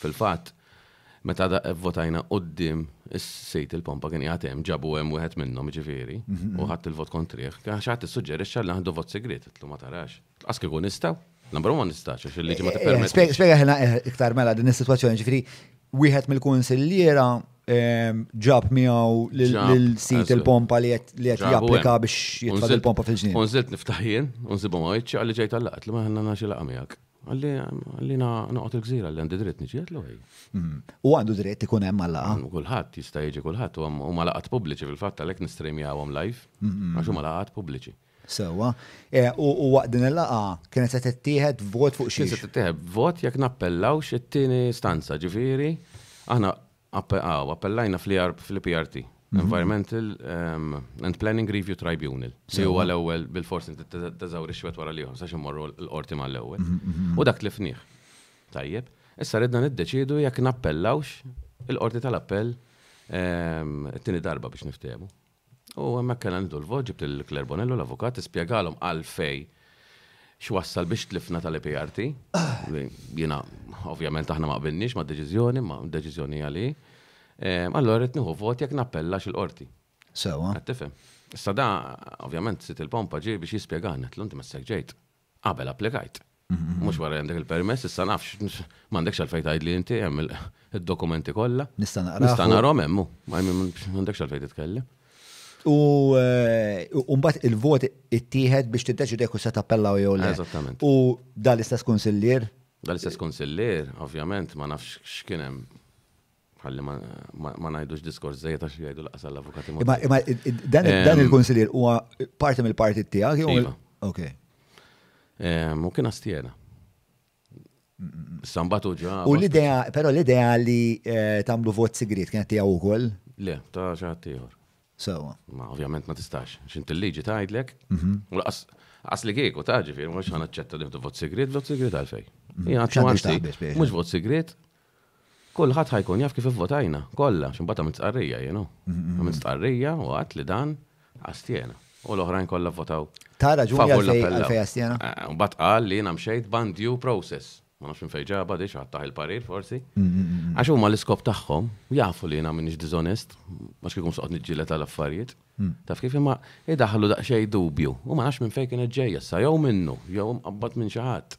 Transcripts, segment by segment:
Fil-fatt, meta daqqeb votajna quddiem is-sit il-pompa kien jgħat hemm, ġabu hemm wieħed minnhom jiġifieri, u ħadd il-vot kontrih, kien ħadd issuġġerixxa li naħdu vot segret, tlu ma tarax. Qas kieku nistgħu. Number ma nistax, għax il-liġi ma tippermetti. Eh, eh, Spjega ħina eh, iktar mela din is-sitwazzjoni, ġifieri wieħed mill-kunsilliera ehm, ġab miegħu l-sit il-pompa li qed japplika biex jitfa' il-pompa fil-ġnien. Unżilt niftaħ jien, unżibhom għajċi għalli ġejt għal-laqat li ma ħanna naxi laqa miegħek. Għalli għalli naqgħod il-gżira għalli għandi dritt niġi għetlu għaj. Mm. U għandu dritt ikun hemm għal laqa. Kulħadd jista' jiġi kulħadd u huma laqat pubbliċi fil-fatt għalhekk nistrejmjawhom live mm-hmm. għax huma laqat pubbliċi. Sewa. E, u waqt din il-laqa kienet se tittieħed vot fuq xi. Se tittieħed vot jekk nappellawx it-tieni stanza, ġifieri aħna APAO, appellajna fl-ERP, fl-EPRT, Environmental and Planning Review Tribunal, li huwa l-ewwel bil-fors inti teżawri x-xwed wara l-ieħor, sax immorru l-qorti mal-ewwel. U dak tlifnieh. Tajjeb, issa ridna niddeċiedu jekk nappellawx il-Qorti tal-Appell it-tieni darba biex niftehmu. U hemmhekk kellna nieħdu l-vot, ġibt lil Claire Bonello, l-avukat, tispjegalhom għalfejn x'wassal biex tlifna tal-EPRT. Jiena ovvjament aħna ma qbilniex mad-deċiżjoni, ma deċiżjoni għali. Allora rrid nieħu vot jekk nappellax il-qorti. Sewwa. Qed tifhem? Issa da, ovvjament, sit il-pompa ġie biex jispjegani, għedtlu inti messek ġejt. Qabel applikajt. Mhux wara li għandek il-permess, issa nafx, m'għandekx għalfejn tgħidli inti hemm id-dokumenti kollha. Nista' naqrahom. Nista' naqrahom hemm, m'għandekx għalfejn titkellem. U mbagħad il-vot ittieħed biex tiddeċidi jekk se tappellaw jew le. Eżattament. U dan l-istess kunsillier? Dan l-istess kunsillier, ovvjament, ma nafx x'kien hemm ħalli ma ngħidux diskors żejjed għax jgħidu laqas l-avukati ma. Imma dan ehm, il-kunsillier huwa parti mill-partit tiegħek jew? Iva. Ok. Ehm, u kien astjena. Sambatu ġa. U l-idea, però l-idea li eh, tagħmlu vot sigriet kienet tiegħu wkoll? Le, ta' xi ħadd ieħor. Sewa. Ma ovvjament ma tistax, xint il-liġi tgħidlek. Mhm. U laqas Għas li kieku ta' ġifir, mux għan ċetta li vot segret, vot segret għalfej. Mux mhm. vot segret, Kulħadd ħa jkun jaf kif ivvotajna, kollha, għax imbagħad għamilt stqarrija jien, hu. Għamilt stqarrija u għedt li dan astjena. U l-oħrajn kollha vvotaw. Ta raġuni favur għalfejn l-appellaw. għalfejn astjena? Eh, Mbagħad qal li jiena mxejt b'an due process. Ma nafx minn fejn ġabha di, xi ħadd tah il-parir forsi. Għax huma l-iskop tagħhom jafu li jiena m'iniex diżonest, għax kieku mhux se noqgħod niġġieled għal affarijiet. Taf kif? Imma idaħħlu daqsxejn dubju. U ma nafx minn fejn kienet ġejja issa, jew minnu, jew imqabbad minn xi ħadd.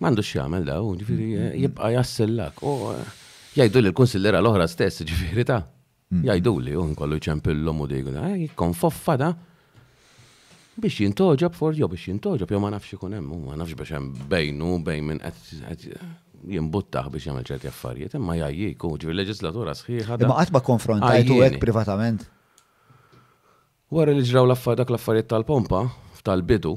M'għandux jagħmel da, u ġifieri mm, mm, mm. jibqa' jassillak. U eh, jgħidu li l-kunsillera l-oħra stess, ġifieri ta' jgħidu li u nkollu ċempillhom u dik, eh, jikkon foffa da biex jintoġob for jo biex jintoġob jo ma nafx ikun hemm, ma nafx biex hemm bejnu bejn minn qed jimbuttaħ biex jagħmel ċerti affarijiet, imma jgħajjik u ġifieri leġislatura sħiħa. Imma qatt ma konfrontajtu hekk privatament. Wara li ġraw l-affar dak l-affarijiet tal-pompa, tal-bidu,